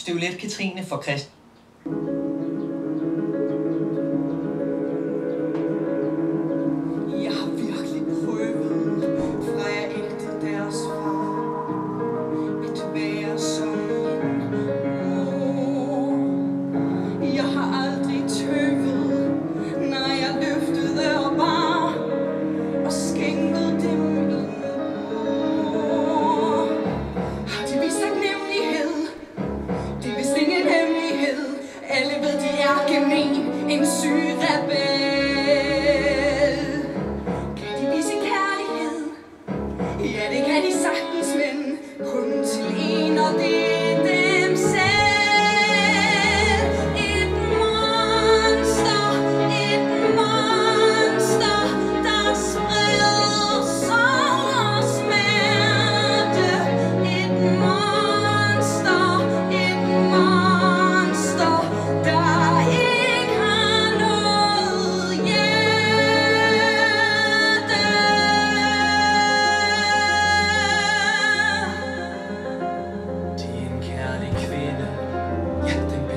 Støvlet Katrine for Krist. Gemen, en syg rebel. Kan de vise kærlighed? Ja, det kan de sagtens, men kun til en, og det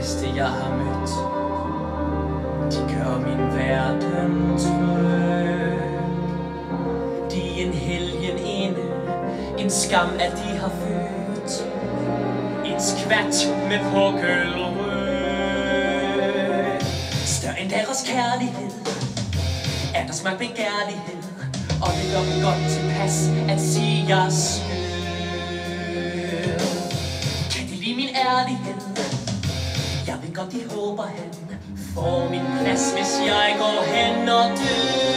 bedste jeg har mødt. De gør min verden tryg. De er en helgen inde, en skam at de har født. Et skvat med pukkelryg. Større end deres kærlighed, er der smagt begærlighed. Og det gør dem godt tilpas at sige jeg skyld. Kan de lide min ærlighed? Jeg håber han får min plads, hvis jeg går hen og dør.